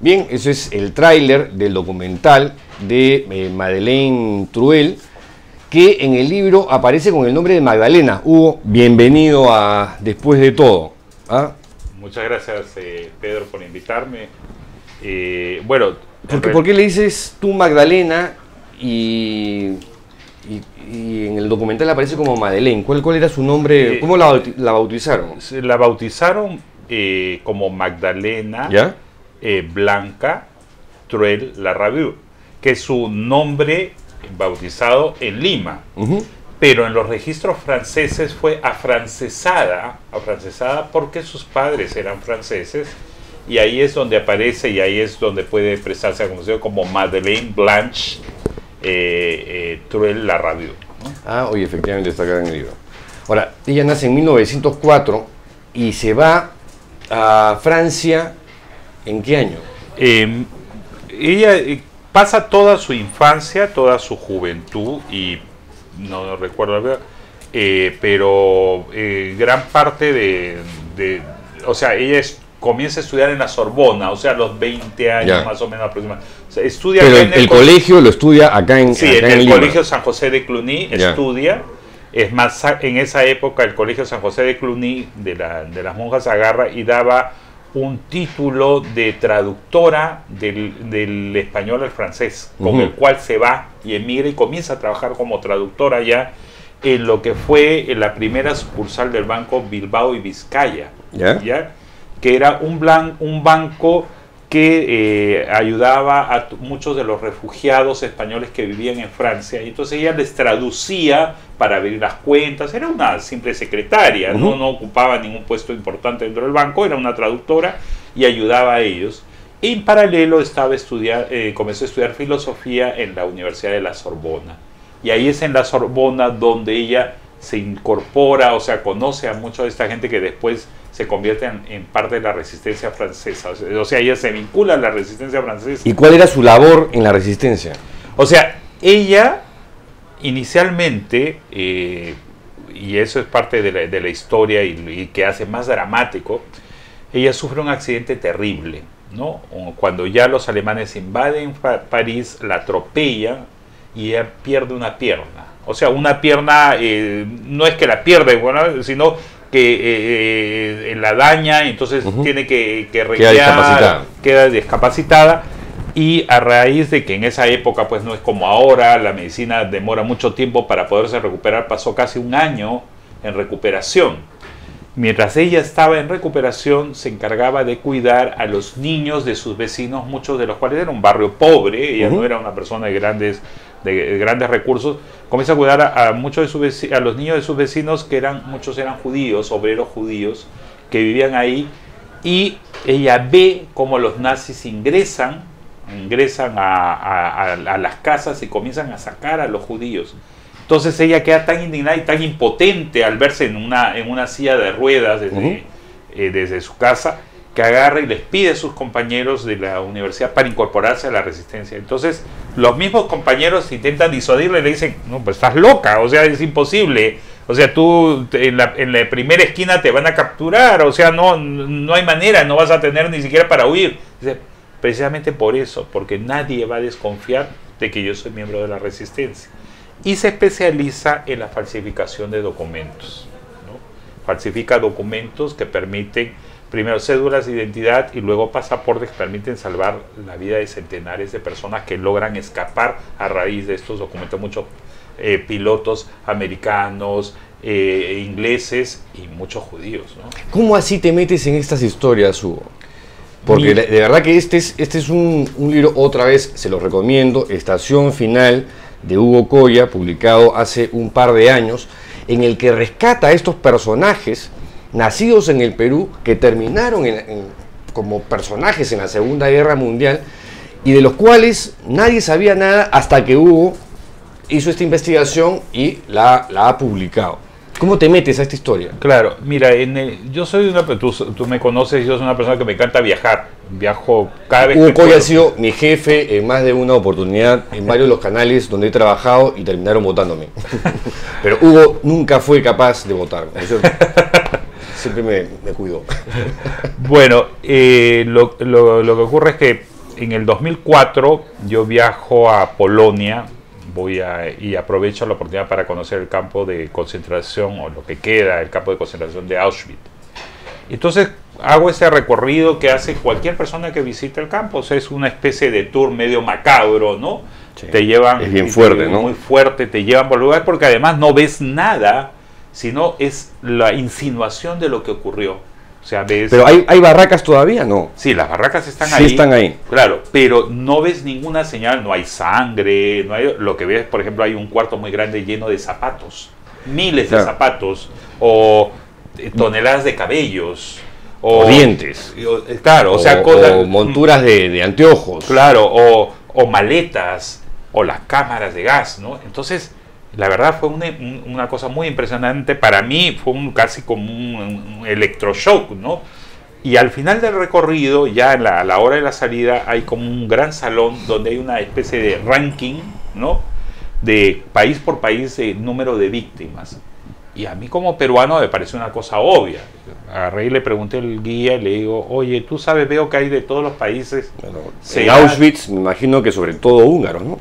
Bien, eso es el tráiler del documental de eh, Madeleine Truel, que en el libro aparece con el nombre de Magdalena. Hugo, bienvenido a Después de todo. ¿ah? Muchas gracias, eh, Pedro, por invitarme. Eh, bueno, ¿Por qué, por qué le dices tú Magdalena y, y- y en el documental aparece como Madeleine? ¿Cuál, cuál era su nombre? ¿Cómo la, la bautizaron? la bautizaron como Magdalena ¿Ya? Eh, Blanca Truel Larrabue, que es su nombre bautizado en Lima. Pero en los registros franceses fue afrancesada, afrancesada porque sus padres eran franceses y ahí es donde aparece y ahí es donde puede expresarse a conocido como Madeleine Blanche eh, eh, Truel Larrabue. ¿no? Ah, oye, efectivamente está acá en el libro. Ahora, ella nace en 1904 y se va a Francia, ¿en qué año? Eh, ella eh, pasa toda su infancia, toda su juventud y no recuerdo la verdad, eh, pero eh, gran parte de, de- o sea, ella es- comienza a estudiar en la Sorbona, o sea, a los 20 años Ya. más o menos aproximadamente. O sea, estudia Pero acá el, en el co- colegio lo estudia acá en, Sí, acá en el Lima. Colegio San José de Cluny Ya. estudia. Es más, en esa época el Colegio San José de Cluny de, la- de las monjas agarra y daba un título de traductora del, del español al francés, con el cual se va y emigra y comienza a trabajar como traductora ya en lo que fue la primera sucursal del banco Bilbao y Vizcaya. ¿Ya? ¿ya? que era un, blan- un banco que eh, ayudaba a muchos de los refugiados españoles que vivían en Francia. Y entonces ella les traducía para abrir las cuentas. Era una simple secretaria, no, no ocupaba ningún puesto importante dentro del banco, era una traductora y ayudaba a ellos. Y en paralelo estaba estudiar, eh, comenzó a estudiar filosofía en la Universidad de la Sorbona. Y ahí es en la Sorbona donde ella se incorpora, o sea, conoce a mucha de esta gente que después se convierte en, en parte de la resistencia francesa. O sea, ella se vincula a la resistencia francesa. ¿Y cuál era su labor en la resistencia? O sea, ella inicialmente, eh, y eso es parte de la, de la historia y, y que hace más dramático, ella sufre un accidente terrible, ¿no? Cuando ya los alemanes invaden Pa- París, la atropellan y ella pierde una pierna. O sea, una pierna, eh, no es que la pierde, bueno, sino que eh, eh, la daña, entonces tiene que, que Queda discapacitada. queda discapacitada y a raíz de que en esa época pues no es como ahora, la medicina demora mucho tiempo para poderse recuperar, pasó casi un año en recuperación. Mientras ella estaba en recuperación, se encargaba de cuidar a los niños de sus vecinos, muchos de los cuales era un barrio pobre, ella no era una persona de grandes, de grandes recursos, comienza a cuidar a, a muchos de sus a los niños de sus vecinos que eran, muchos eran judíos, obreros judíos, que vivían ahí, y ella ve cómo los nazis ingresan, ingresan a, a- las casas y comienzan a sacar a los judíos. Entonces ella queda tan indignada y tan impotente al verse en una, en una silla de ruedas desde, eh, desde su casa, que agarra y les pide a sus compañeros de la universidad para incorporarse a la resistencia. Entonces los mismos compañeros intentan disuadirle y le dicen, no, pues estás loca, o sea, es imposible. O sea, tú en la, en primera esquina te van a capturar, o sea, no, no hay manera, no vas a tener ni siquiera para huir. Precisamente por eso, porque nadie va a desconfiar de que yo soy miembro de la resistencia y se especializa en la falsificación de documentos. Falsifica documentos que permiten, primero, cédulas de identidad y luego pasaportes que permiten salvar la vida de centenares de personas que logran escapar a raíz de estos documentos. Muchos eh, pilotos americanos, eh, ingleses y muchos judíos. ¿no? ¿Cómo así te metes en estas historias, Hugo? Porque de verdad que este es, este es un, un libro, otra vez se lo recomiendo, Estación Final de Hugo Coya, publicado hace un par de años, en el que rescata a estos personajes nacidos en el Perú que terminaron en- en- como personajes en la Segunda Guerra Mundial y de los cuales nadie sabía nada hasta que Hugo hizo esta investigación y la, la ha publicado. ¿Cómo te metes a esta historia? Claro, mira, en el- yo soy una, tú, tú me conoces, yo soy una persona que me encanta viajar. Viajo cada vez Hugo Coy ha sido mi jefe en más de una oportunidad en varios de los canales donde he trabajado y terminaron votándome. Pero Hugo nunca fue capaz de votar, ¿no es cierto? siempre me, me cuidó. Bueno, eh, lo, lo- lo que ocurre es que en el 2004 yo viajo a Polonia voy a, y aprovecho la oportunidad para conocer el campo de concentración o lo que queda, el campo de concentración de Auschwitz. Entonces hago ese recorrido que hace cualquier persona que visita el campo, o sea, es una especie de tour medio macabro, ¿no? Sí, te llevan es bien te- fuerte, ¿no? Muy fuerte, te llevan por lugares porque además no ves nada, sino es la insinuación de lo que ocurrió. O sea, ves Pero hay, hay barracas todavía, ¿no? Sí, las barracas están Sí ahí. están ahí. Claro, pero no ves ninguna señal, no hay sangre, no hay, lo que ves, por ejemplo, hay un cuarto muy grande lleno de zapatos, miles Claro. de zapatos, o eh, toneladas de cabellos, o, O dientes. o, eh, claro, o, sea, cosas, o monturas de, de anteojos. claro, o, o maletas, o las cámaras de gas, ¿no? Entonces, la verdad fue una, un- una cosa muy impresionante. Para mí fue un, casi como un, un electroshock, ¿no? Y al final del recorrido, ya en la- a la hora de la salida, hay como un gran salón donde hay una especie de ranking, ¿no? De país por país de número de víctimas. Y a mí como peruano me pareció una cosa obvia. Agarré y le pregunté al guía y le digo, oye, tú sabes, veo que hay de todos los países. Bueno, en. Auschwitz, me imagino que sobre todo húngaros, ¿no?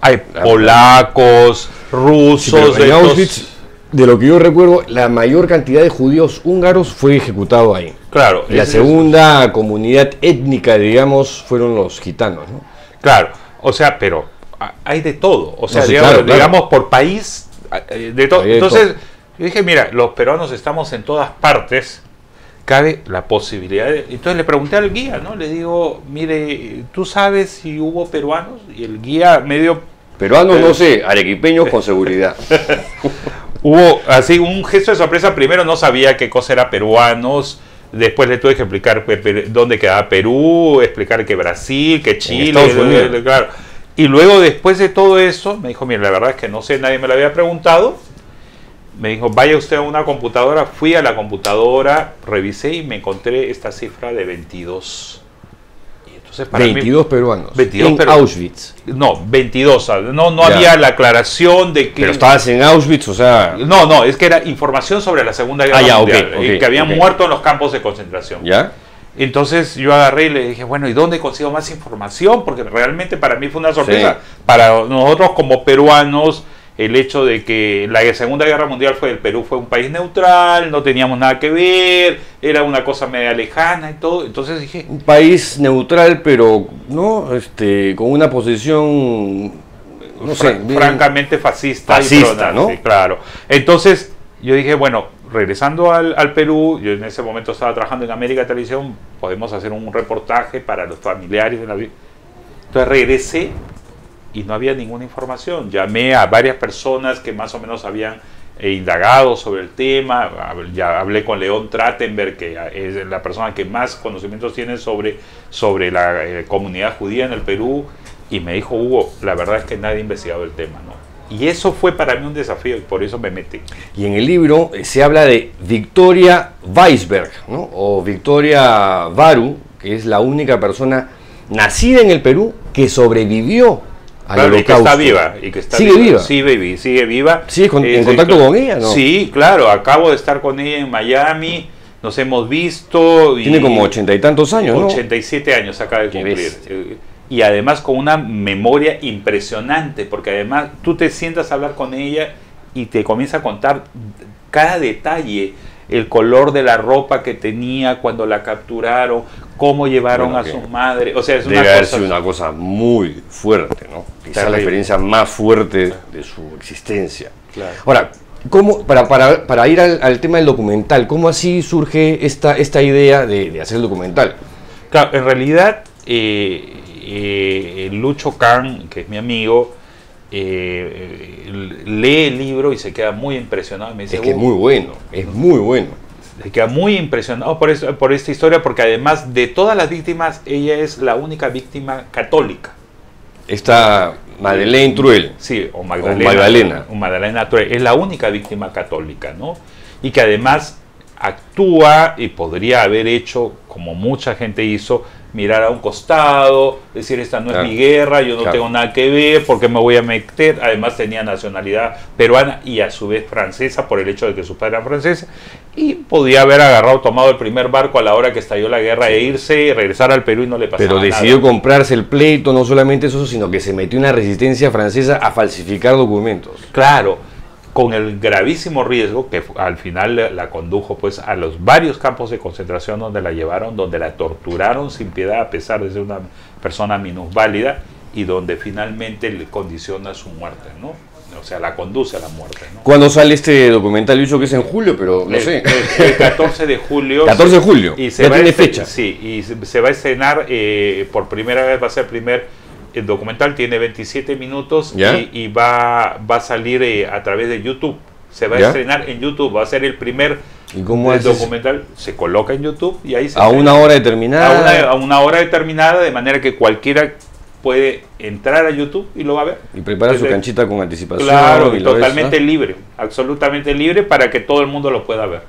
Hay polacos, rusos, Sí, estos- Auschwitz, de lo que yo recuerdo, la mayor cantidad de judíos húngaros fue ejecutado ahí. Claro, Y la segunda comunidad étnica, digamos, fueron los gitanos, ¿no? Claro, o sea, pero hay de todo. O sea, No, digamos, claro, claro. digamos, por país, eh, de todo. De Entonces, yo dije, mira, los peruanos estamos en todas partes. Cabe la posibilidad de... Entonces le pregunté al guía, ¿no? Le digo, mire, ¿tú sabes si hubo peruanos? Y el guía medio Peruanos, no sé, arequipeños con seguridad. Hubo así un gesto de sorpresa. Primero no sabía qué cosa era peruanos. Después le tuve que explicar dónde quedaba Perú, explicar que Brasil, que Chile. Claro. Y luego, después de todo eso, me dijo: Mira, la verdad es que no sé, nadie me lo había preguntado. Me dijo: Vaya usted a una computadora. Fui a la computadora, revisé y me encontré esta cifra de 22. Entonces, para mí- 22 peruanos. 22 en. Auschwitz. no, 22. o sea, No, no Ya. había la aclaración de que. Pero estabas en Auschwitz, o sea, No, no, es que era información sobre la Segunda Guerra Ah, ya, Mundial, ok, y que habían muerto en los campos de concentración. ¿ya? Entonces yo agarré y le dije, bueno, ¿y dónde consigo más información? Porque realmente para mí fue una sorpresa. Sí. Para nosotros como peruanos, el hecho de que la Segunda Guerra Mundial fue el Perú fue un país neutral, no teníamos nada que ver, era una cosa media lejana y todo. Entonces dije, Un país neutral, pero, ¿no? Este, con una posición, no sé, bien- francamente fascista. y Fascista, pro- ¿no? sí, claro. Entonces, yo dije, bueno, regresando al, al Perú, yo en ese momento estaba trabajando en América Televisión, podemos hacer un reportaje para los familiares de la Entonces regresé y no había ninguna información. Llamé a varias personas que más o menos habían eh, indagado sobre el tema. Ya hablé con León Trattenberg, que es la persona que más conocimientos tiene sobre, sobre la eh, comunidad judía en el Perú, y me dijo, Hugo, la verdad es que nadie ha investigado el tema. ¿no? Y eso fue para mí un desafío y por eso me metí. Y en el libro eh, se habla de Victoria Weisberg, ¿no? O Victoria Varu, que es la única persona nacida en el Perú que sobrevivió al Claro, y que está viva. Y que está Sigue viva. Sí, baby, sigue viva. ¿Sigues con- en Eh, contacto claro. con ella, no? Sí, claro. Acabo de estar con ella en Miami. Nos hemos visto. y- Tiene como ochenta y tantos años, ¿no? 87 años acaba de cumplir. bestia. Eh, Y además con una memoria impresionante, porque además tú te sientas a hablar con ella y te comienza a contar cada detalle, el color de la ropa que tenía cuando la capturaron, cómo llevaron Bueno, a que su madre, o sea, es una Debe haber cosa... sido una cosa muy fuerte, ¿no? Quizá la experiencia más fuerte de su existencia. Claro. Ahora, ¿cómo, para, para, para ir al, al tema del documental, ¿cómo así surge esta, esta idea de, de hacer el documental? Claro, en realidad, eh, eh, Lucho Khan, que es mi amigo, eh, lee el libro y se queda muy impresionado. Me dice, Es que es "Hugo, muy bueno, es muy bueno. Se queda muy impresionado por, eso- por esta historia, porque además de todas las víctimas, ella es la única víctima católica. Esta Madeleine Truel. Sí, o Magdalena. Magdalena. o Magdalena Truel, es la única víctima católica, ¿no? Y que además actúa y podría haber hecho, como mucha gente hizo, mirar a un costado, decir, esta no Claro. es mi guerra, yo no Claro. tengo nada que ver, porque me voy a meter? Además tenía nacionalidad peruana y a su vez francesa por el hecho de que su padre era francés. y podía haber agarrado, tomado el primer barco a la hora que estalló la guerra e irse, regresar al Perú y no le pasaba Pero decidió comprarse el pleito, no solamente eso, sino que se metió una resistencia francesa a falsificar documentos. Claro, con el gravísimo riesgo que al final la condujo pues a los varios campos de concentración donde la llevaron, donde la torturaron sin piedad a pesar de ser una persona minusválida y donde finalmente le condiciona su muerte, ¿no? o sea, la conduce a la muerte. ¿no? ¿Cuándo sale este documental? Yo que es en julio, pero no sé. El, 14 de julio. 14 de julio. Y se ya tiene fecha. Sí, y se, va a estrenar eh, por primera vez, va a ser el primer el documental, tiene 27 minutos y, va, va a salir eh, a través de YouTube. Se va a estrenar en YouTube, va a ser el primer ¿Y cómo el documental. Se coloca en YouTube y ahí se. A una hora determinada. A una, a una hora determinada, de manera que cualquiera puede entrar a YouTube y lo va a ver. Y prepara su canchita con anticipación. Claro, y totalmente libre, absolutamente libre para que todo el mundo lo pueda ver.